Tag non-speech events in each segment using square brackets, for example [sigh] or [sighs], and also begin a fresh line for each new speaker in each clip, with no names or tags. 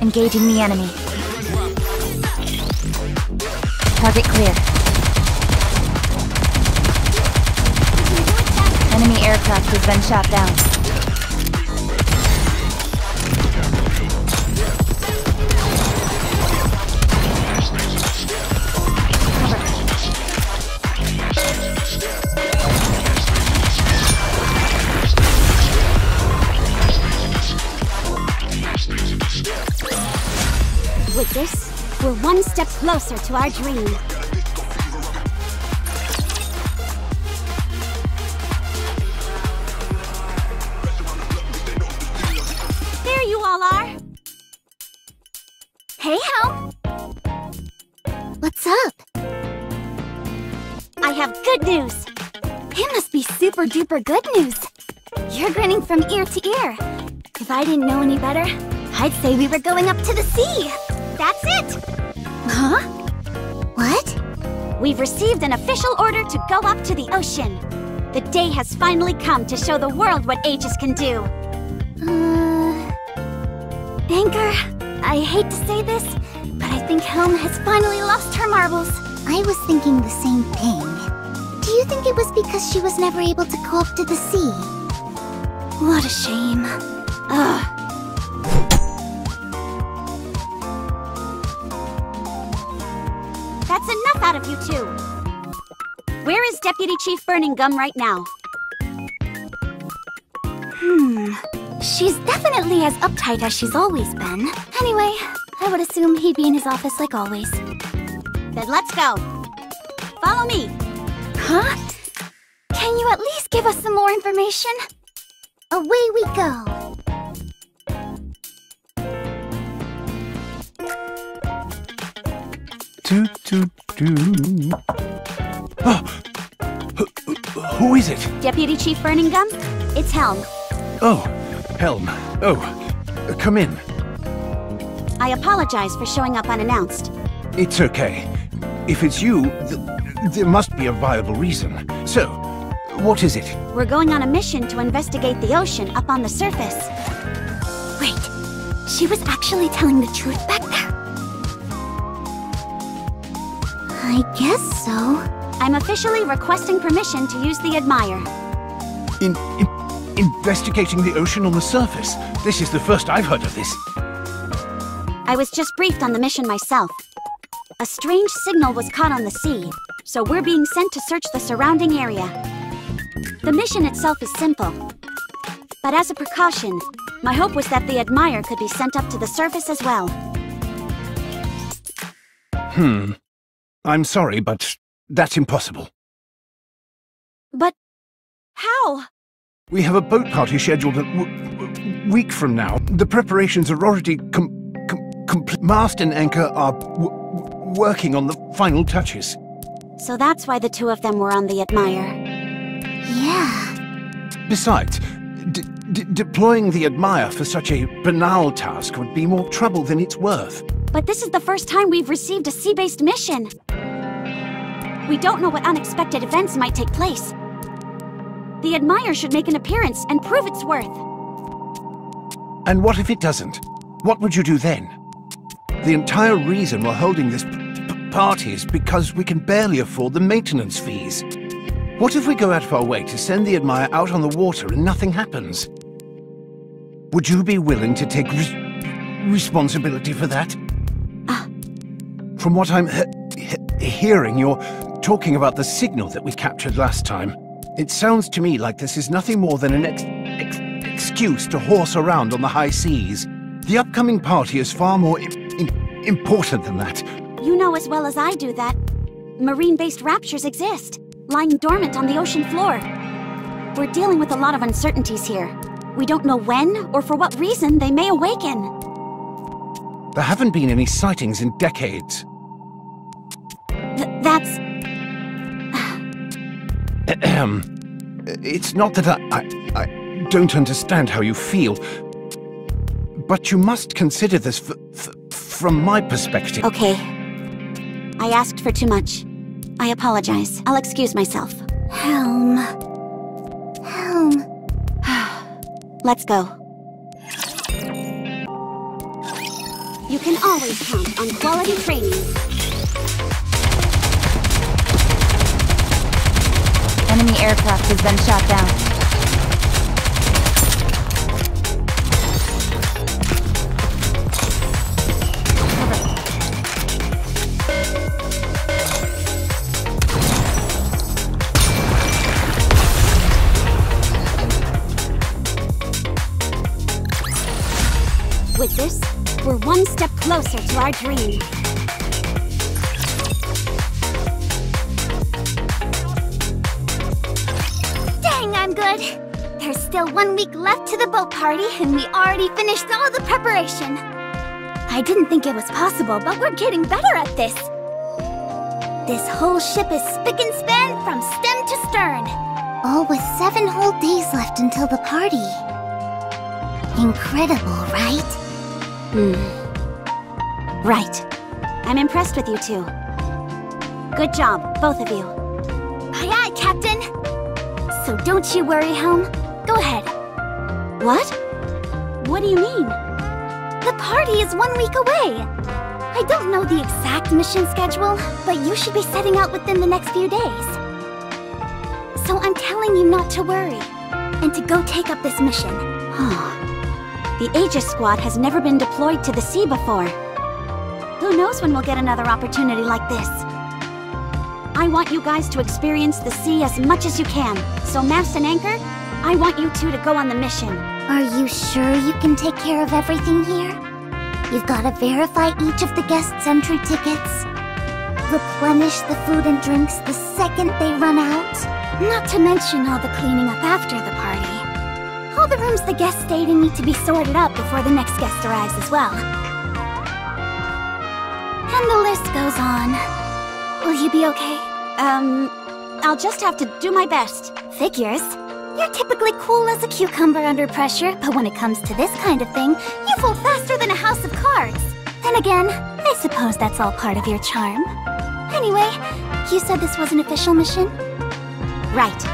Engaging the enemy. Target clear. Enemy aircraft has been shot down.
Step closer to our dream. There you all are! Hey, Helm! What's up? I have good news! It must be super duper good news! You're grinning from ear to ear. If I didn't know any better, I'd say we were going up to the sea. That's it! Huh? What? We've received an official order to go up to the ocean. The day has finally come to show the world what Aegis can do. Uh... Anchor, I hate to say this, but I think Helm has finally lost her marbles.
I was thinking the same thing. Do you think it was because she was never able to go up to the sea?
What a shame. Ugh. Of you two. Where is Deputy Chief Burning Gum right now? Hmm. She's definitely as uptight as she's always been. Anyway, I would assume he'd be in his office like always. Then let's go. Follow me. Huh? Can you at least give us some more information?
Away we go!
Oh, [gasps] who, is it?
Deputy Chief Burning Gum? It's Helm.
Oh, Helm. Oh, come in.
I apologize for showing up unannounced.
It's okay. If it's you, th there must be a viable reason. So, what is it?
We're going on a mission to investigate the ocean up on the surface. Wait, she was actually telling the truth back
I guess so.
I'm officially requesting permission to use the Admire.
In, in investigating the ocean on the surface. This is the first I've heard of this.
I was just briefed on the mission myself. A strange signal was caught on the sea, so we're being sent to search the surrounding area. The mission itself is simple. But as a precaution, my hope was that the Admire could be sent up to the surface as well.
Hmm. I'm sorry, but that's impossible.
But how?
We have a boat party scheduled a week from now. The preparations are already com- com- complete. Mast and anchor are working on the final touches.
So that's why the two of them were on the Admire.
Yeah.
Besides, d- d- deploying the Admire for such a banal task would be more trouble than it's worth.
But this is the first time we've received a sea-based mission. We don't know what unexpected events might take place. The Admire should make an appearance and prove its worth.
And what if it doesn't? What would you do then? The entire reason we're holding this party is because we can barely afford the maintenance fees. What if we go out of our way to send the Admire out on the water and nothing happens? Would you be willing to take res- responsibility for that? From what I'm he- he- hearing, you're talking about the signal that we captured last time. It sounds to me like this is nothing more than an ex- ex- excuse to horse around on the high seas. The upcoming party is far more im- im- important than that.
You know as well as I do that marine-based raptures exist, lying dormant on the ocean floor. We're dealing with a lot of uncertainties here. We don't know when or for what reason they may awaken.
There haven't been any sightings in decades.
Th that's...
Ahem. It's not that I, I, I don't understand how you feel, but you must consider this f- f- from my perspective.
Okay. I asked for too much. I apologize. I'll excuse myself.
Helm. Helm. [sighs]
Let's go. You can always count on quality training.
Enemy aircraft has been shot down.
With this, we're one step closer to our dream. Good. There's still one week left to the boat party, and we already finished all the preparation. I didn't think it was possible, but we're getting better at this. This whole ship is spick and span from stem to stern.
All with seven whole days left until the party. Incredible, right?
Hmm. Right. I'm impressed with you two. Good job, both of you. Aye aye, Captain! So don't you worry, Helm. Go ahead. What? What do you mean? The party is one week away. I don't know the exact mission schedule, but you should be setting out within the next few days. So I'm telling you not to worry, and to go take up this mission. The Aegis Squad has never been deployed to the sea before. Who knows when we'll get another opportunity like this? I want you guys to experience the sea as much as you can. So Mast and Anchor, I want you two to go on the mission.
Are you sure you can take care of everything here? You've gotta verify each of the guests' entry tickets. Replenish the food and drinks the second they run out.
Not to mention all the cleaning up after the party. All the rooms the guests stayed in need to be sorted up before the next guest arrives as well. And the list goes on. Be okay? Um, I'll just have to do my best. Figures. You're typically cool as a cucumber under pressure, but when it comes to this kind of thing, you fold faster than a house of cards. Then again, I suppose that's all part of your charm. Anyway, you said this was an official mission? Right.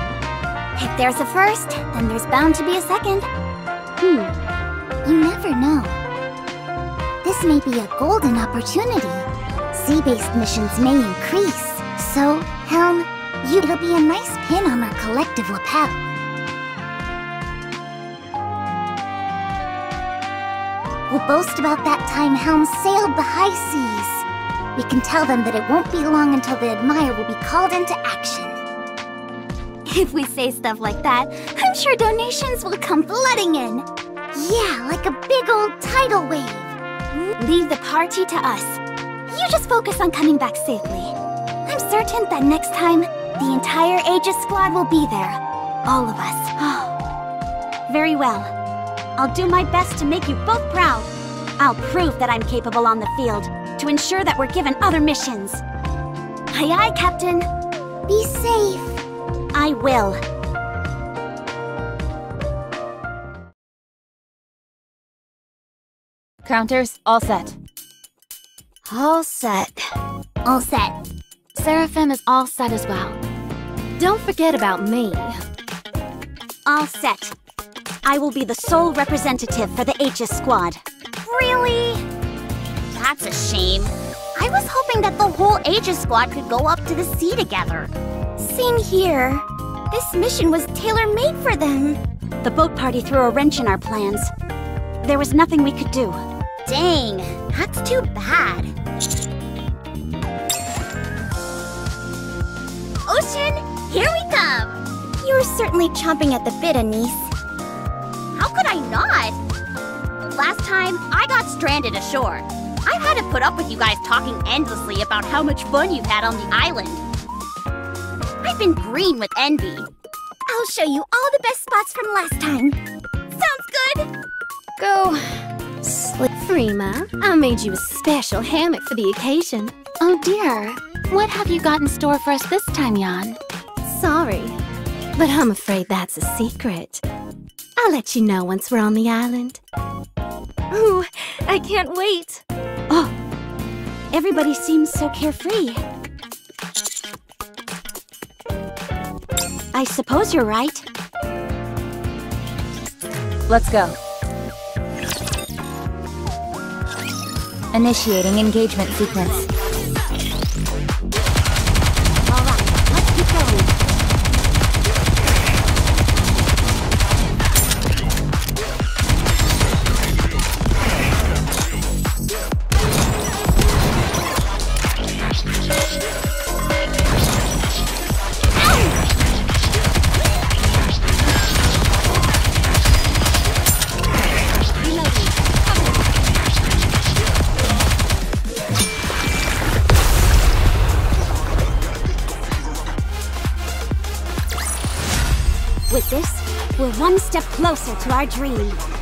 If there's a first, then there's bound to be a second.
Hmm. You never know. This may be a golden opportunity. Sea-based missions may increase. So, Helm, you it'll be a nice pin on our collective lapel. We'll boast about that time Helm sailed the high seas. We can tell them that it won't be long until the Admire will be called into action. [laughs]
If we say stuff like that, I'm sure donations will come flooding in.
Yeah, like a big old tidal wave.
Leave the party to us. You just focus on coming back safely. I'm certain that next time, the entire Aegis squad will be there. All of us. [gasps] Very well. I'll do my best to make you both proud. I'll prove that I'm capable on the field, to ensure that we're given other missions. Aye aye, Captain.
Be safe.
I will.
Counters, all set.
All set.
All set.
Seraphim is all set as well. Don't forget about me.
All set. I will be the sole representative for the Aegis squad.
Really? That's a shame. I was hoping that the whole Aegis squad could go up to the sea together.
Same here. This mission was tailor-made for them. The boat party threw a wrench in our plans. There was nothing we could do.
Dang, that's too bad. Here we come!
You're certainly chomping at the bit, Anis.
How could I not? Last time, I got stranded ashore. I've had to put up with you guys talking endlessly about how much fun you've had on the island. I've been green with envy.
I'll show you all the best spots from last time.
Sounds good!
Go. Slip Frima, I made you a special hammock for the occasion. Oh dear, what have you got in store for us this time, Jan? Sorry, but I'm afraid that's a secret. I'll let you know once we're on the island.
Ooh, I can't wait.
Oh, everybody seems so carefree. I suppose you're right.
Let's go. Initiating engagement sequence.
One step closer to our dream.